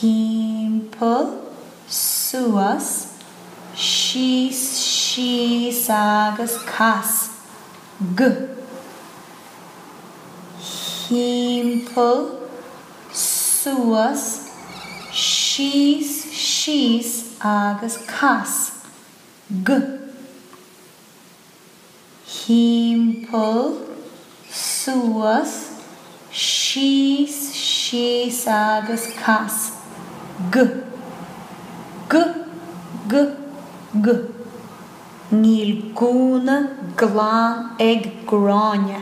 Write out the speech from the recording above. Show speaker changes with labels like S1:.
S1: Himpel, suas, xis, xis, agas, cas, g. Himpel, suas, xis, agas, cas, g. Himpel, suas, xis, xis, agas, cas, g. G, g, g. Nilguna, glan, eg, gronha.